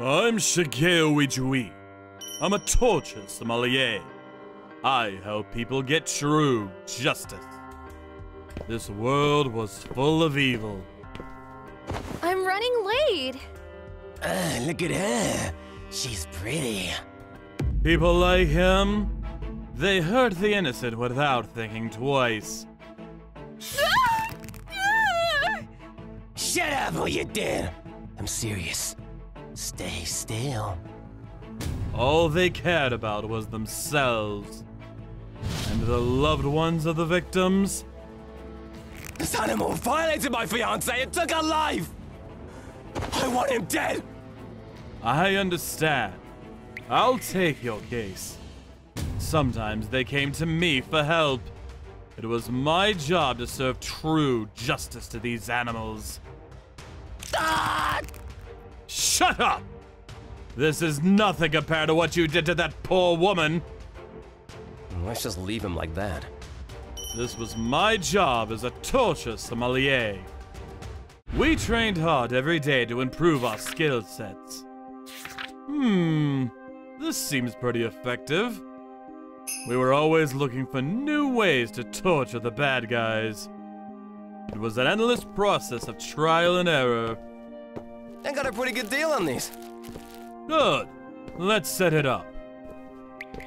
I'm Shigeo Ijyuin. I'm a torture sommelier. I help people get true justice. This world was full of evil. I'm running late. Uh, look at her. She's pretty. People like him, they hurt the innocent without thinking twice. Shut up or you dead. I'm serious. Stay still. All they cared about was themselves. And the loved ones of the victims. This animal violated my fiance and took her life! I want him dead! I understand. I'll take your case. Sometimes they came to me for help. It was my job to serve true justice to these animals. Ah! Shut up! This is nothing compared to what you did to that poor woman. Let's just leave him like that. This was my job as a torture sommelier. We trained hard every day to improve our skill sets. Hmm, this seems pretty effective. We were always looking for new ways to torture the bad guys. It was an endless process of trial and error. I got a pretty good deal on these. Good. Let's set it up.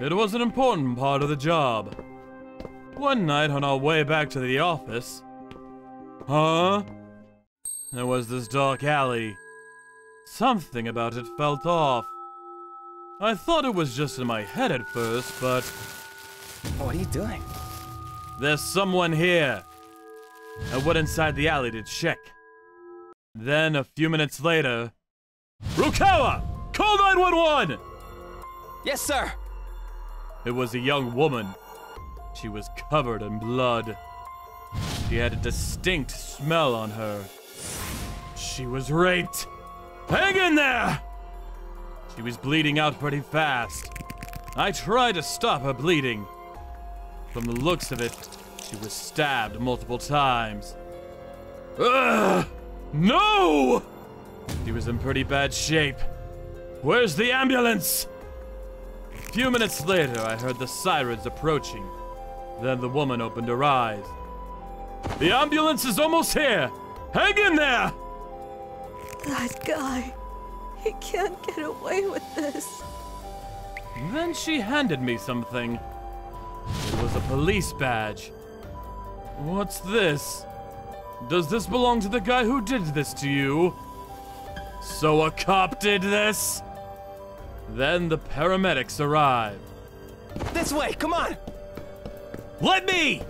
It was an important part of the job. One night on our way back to the office. Huh? There was this dark alley. Something about it felt off. I thought it was just in my head at first, but What are you doing? there's someone here. I went inside the alley to check. Then, a few minutes later, Rukawa! Call 911! Yes, sir! It was a young woman. She was covered in blood. She had a distinct smell on her. She was raped. Hang in there! She was bleeding out pretty fast. I tried to stop her bleeding. From the looks of it, she was stabbed multiple times. Ugh! No! He was in pretty bad shape. Where's the ambulance? A few minutes later, I heard the sirens approaching. Then the woman opened her eyes. The ambulance is almost here! Hang in there! That guy. He can't get away with this. Then she handed me something. It was a police badge. What's this? Does this belong to the guy who did this to you? So a cop did this? Then the paramedics arrived. This way, come on! Let me!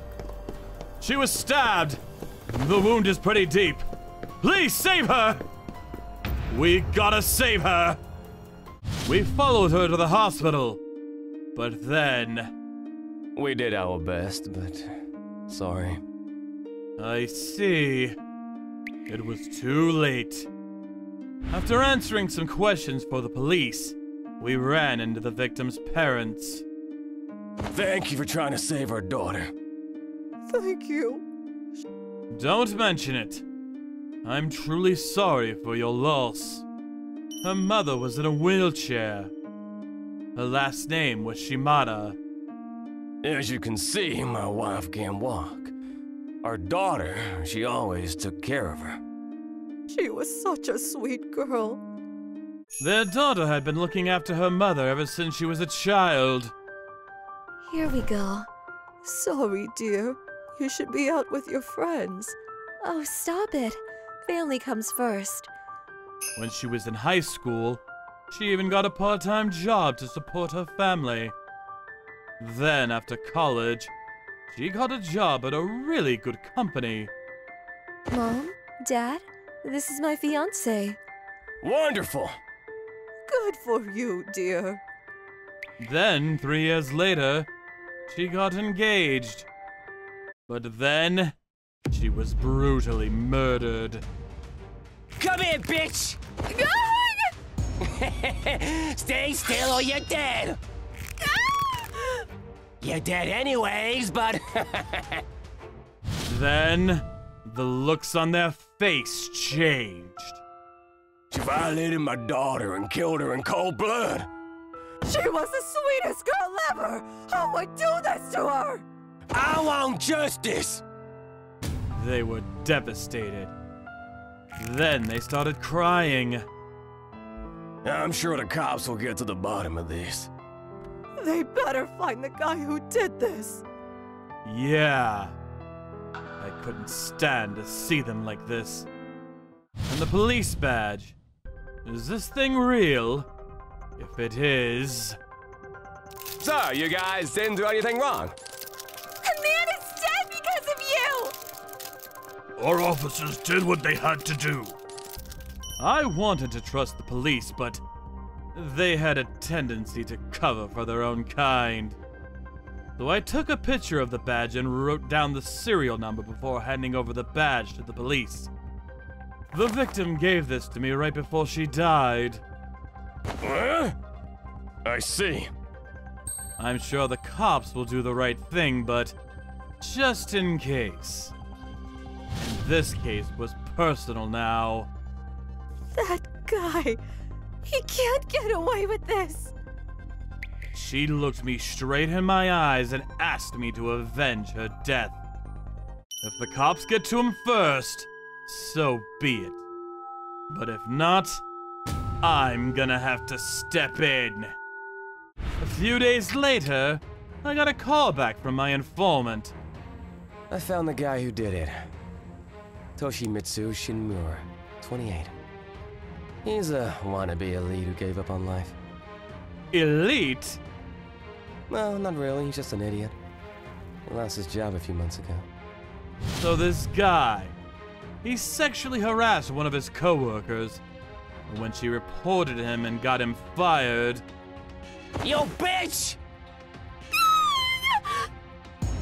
She was stabbed. The wound is pretty deep. Please save her! We gotta save her! We followed her to the hospital. But then. We did our best, but. Sorry. I see. It was too late. After answering some questions for the police, we ran into the victim's parents. Thank you for trying to save our daughter. Thank you. Don't mention it. I'm truly sorry for your loss. Her mother was in a wheelchair. Her last name was Shimada. As you can see, my wife can't walk. Our daughter, she always took care of her. She was such a sweet girl. Their daughter had been looking after her mother ever since she was a child. Here we go. Sorry, dear. You should be out with your friends. Oh, stop it. Family comes first. When she was in high school, she even got a part time job to support her family. Then, after college, she got a job at a really good company. Mom? Dad? This is my fiance. Wonderful! Good for you, dear. Then, three years later, she got engaged. But then, she was brutally murdered. Come here, bitch! Stay still or you're dead! You're dead anyways, but. Then, the looks on their face changed. She violated my daughter and killed her in cold blood. She was the sweetest girl ever! Who would do this to her? I want justice! They were devastated. Then they started crying. I'm sure the cops will get to the bottom of this. They better find the guy who did this. Yeah. I couldn't stand to see them like this. And the police badge. Is this thing real? If it is. So, you guys didn't do anything wrong? The man is dead because of you! Our officers did what they had to do. I wanted to trust the police, but they had a tendency to cover for their own kind. So I took a picture of the badge and wrote down the serial number before handing over the badge to the police. The victim gave this to me right before she died. Huh? I see. I'm sure the cops will do the right thing, but just in case. And this case was personal now. That guy. He can't get away with this. She looked me straight in my eyes and asked me to avenge her death. If the cops get to him first, so be it. But if not, I'm gonna have to step in. A few days later, I got a call back from my informant. I found the guy who did it. Toshimitsu Shinmura, 28. He's a wannabe elite who gave up on life. Elite? Well, not really, he's just an idiot. He lost his job a few months ago. So this guy, he sexually harassed one of his coworkers. And when she reported him and got him fired, Yo, bitch!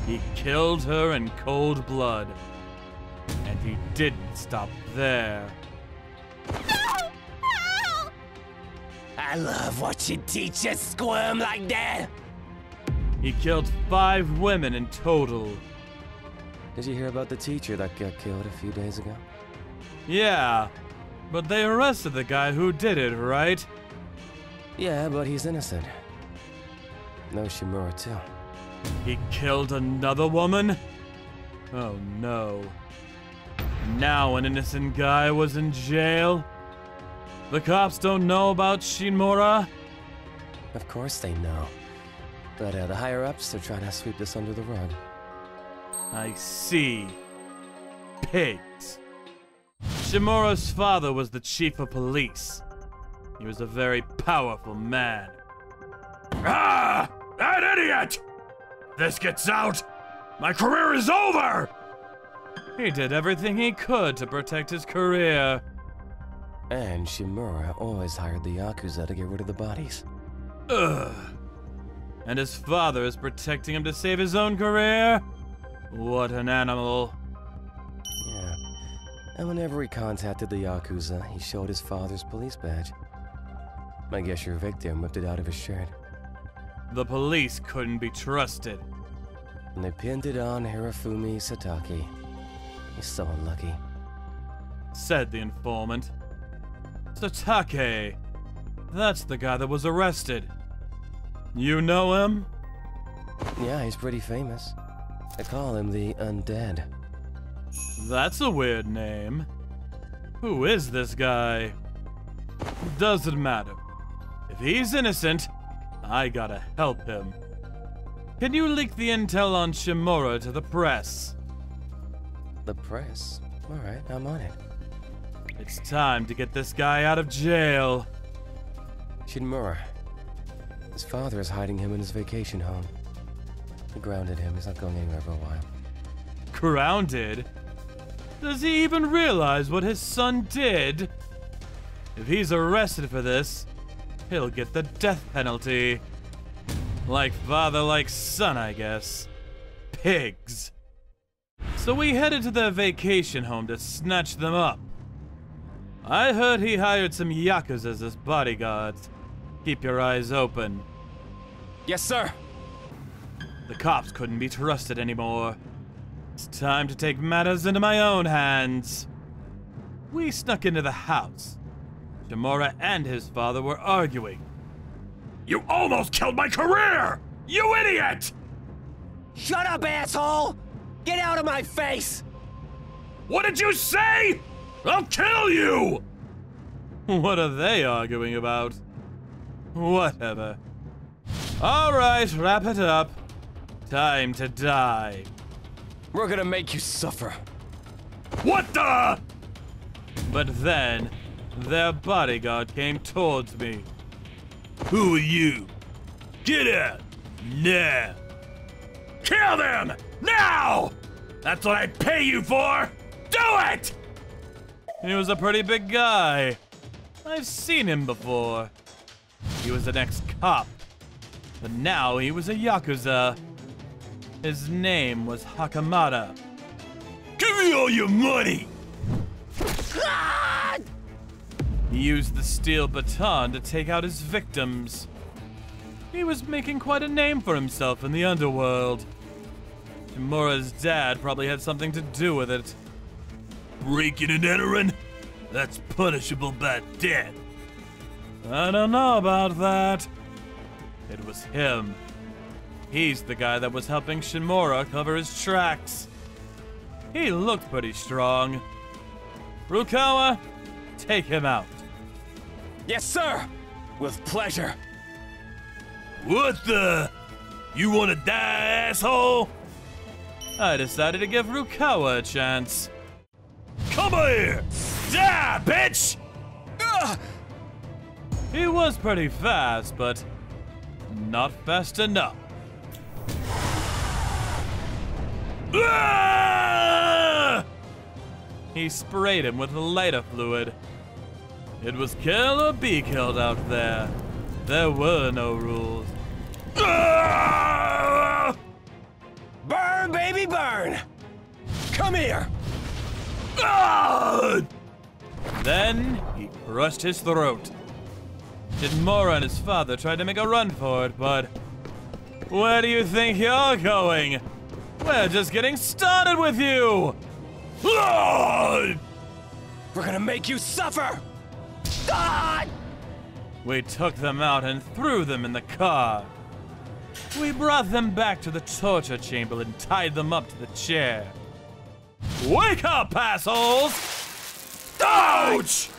He killed her in cold blood. And he didn't stop there. I love watching teachers squirm like that! He killed five women in total. Did you hear about the teacher that got killed a few days ago? Yeah, but they arrested the guy who did it, right? Yeah, but he's innocent. No Shimura, too. He killed another woman? Oh no. Now an innocent guy was in jail? The cops don't know about Shinmura? Of course they know. But uh, the higher-ups, they're trying to sweep this under the rug. I see. Pigs. Shimura's father was the chief of police. He was a very powerful man. Ah! That idiot! This gets out! My career is over! He did everything he could to protect his career. And Shimura always hired the Yakuza to get rid of the bodies. Ugh. And his father is protecting him to save his own career? What an animal. Yeah. And whenever he contacted the Yakuza, he showed his father's police badge. I guess your victim whipped it out of his shirt. The police couldn't be trusted. And they pinned it on Hirofumi Satake. He's so unlucky. said the informant. Satake. That's the guy that was arrested. You know him? Yeah, he's pretty famous. They call him the Undead. That's a weird name. Who is this guy? Doesn't matter. If he's innocent, I gotta help him. Can you leak the intel on Shimura to the press? The press? Alright, I'm on it. It's time to get this guy out of jail. Shinmura. His father is hiding him in his vacation home. He grounded him. He's not going anywhere for a while. Grounded? Does he even realize what his son did? If he's arrested for this, he'll get the death penalty. Like father, like son, I guess. Pigs. So we headed to their vacation home to snatch them up. I heard he hired some Yakuza as his bodyguards. Keep your eyes open. Yes, sir! The cops couldn't be trusted anymore. It's time to take matters into my own hands. We snuck into the house. Shimura and his father were arguing. You almost killed my career! You idiot! Shut up, asshole! Get out of my face! What did you say? I'll kill you! What are they arguing about? Whatever. Alright, wrap it up. Time to die. We're gonna make you suffer. What the? But then, their bodyguard came towards me. Who are you? Get out! Now! Kill them! Now! That's what I pay you for! Do it! He was a pretty big guy. I've seen him before. He was an ex-cop. But now he was a Yakuza. His name was Hakamada. Give me all your money! He used the steel baton to take out his victims. He was making quite a name for himself in the underworld. Shimura's dad probably had something to do with it. Breaking and entering? That's punishable by death. I don't know about that. It was him. He's the guy that was helping Shimura cover his tracks. He looked pretty strong. Rukawa, take him out. Yes, sir! With pleasure. What the? You wanna die, asshole? I decided to give Rukawa a chance. Come here! Die, bitch! Ugh! He was pretty fast, but not fast enough. Ah! He sprayed him with lighter fluid. It was kill or be killed out there. There were no rules. Ah! Burn, baby, burn! Come here! Then he crushed his throat. Shimura and his father tried to make a run for it, but where do you think you're going? We're just getting started with you! We're gonna make you suffer! We took them out and threw them in the car. We brought them back to the torture chamber and tied them up to the chair. Wake up, assholes! Ouch!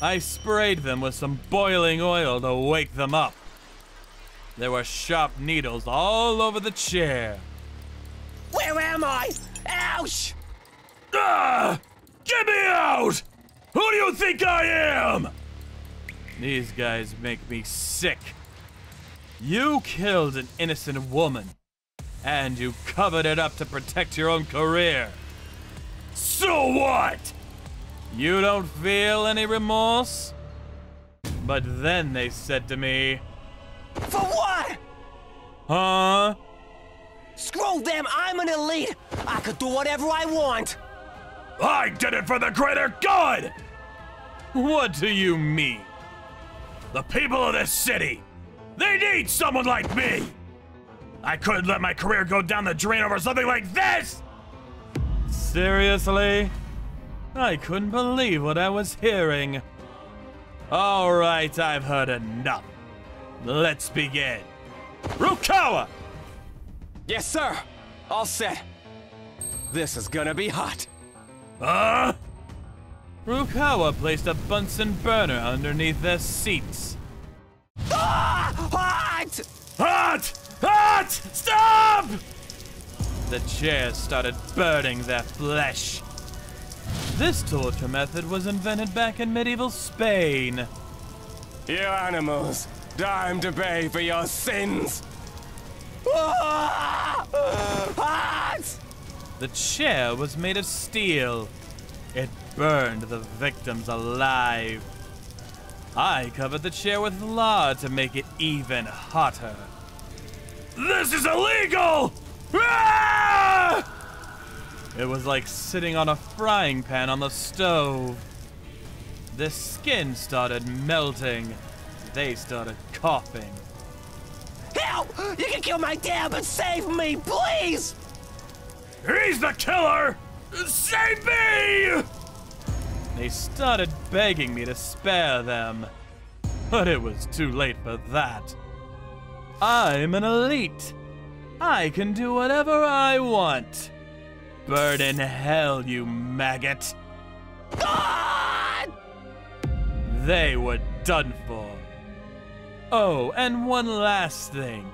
I sprayed them with some boiling oil to wake them up. There were sharp needles all over the chair. Where am I? Ouch! Ah! Get me out! Who do you think I am? These guys make me sick. You killed an innocent woman, and you covered it up to protect your own career. So what? You don't feel any remorse? But then they said to me, For what? Huh? Screw them, I'm an elite! I could do whatever I want! I did it for the greater good! What do you mean? The people of this city, they need someone like me! I couldn't let my career go down the drain over something like this! Seriously? I couldn't believe what I was hearing. All right, I've heard enough. Let's begin. Rukawa! Yes, sir! All set. This is gonna be hot. Huh? Rukawa placed a Bunsen burner underneath their seats. Ah! Hot! Hot! Hot! Stop! The chairs started burning their flesh. This torture method was invented back in medieval Spain. You animals, time to pay for your sins! Hot! The chair was made of steel. It burned the victims alive. I covered the chair with lard to make it even hotter. This is illegal! Ah! It was like sitting on a frying pan on the stove. The skin started melting. They started coughing. Help! You can kill my dad, but save me, please! He's the killer! Save me! They started begging me to spare them. But it was too late for that. I'm an elite. I can do whatever I want. Burn in hell, you maggot. God! They were done for. Oh, and one last thing.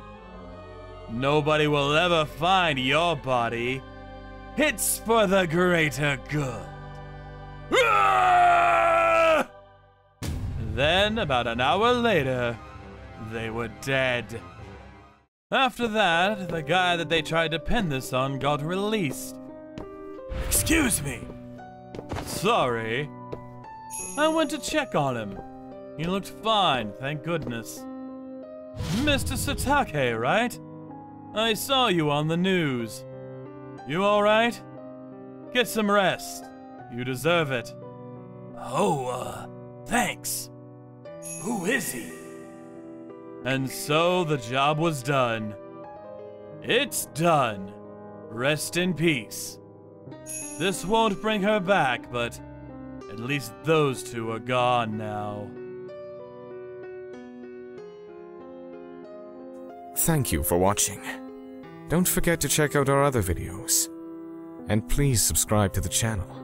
Nobody will ever find your body. It's for the greater good. Ah! Then, about an hour later, they were dead. After that, the guy that they tried to pin this on got released. Excuse me. Sorry. I went to check on him. He looked fine, thank goodness. Mr. Satake, right? I saw you on the news. You alright? Get some rest. You deserve it. Oh, uh, thanks. Who is he? And so the job was done. It's done. Rest in peace. This won't bring her back, but at least those two are gone now. Thank you for watching. Don't forget to check out our other videos. And please subscribe to the channel.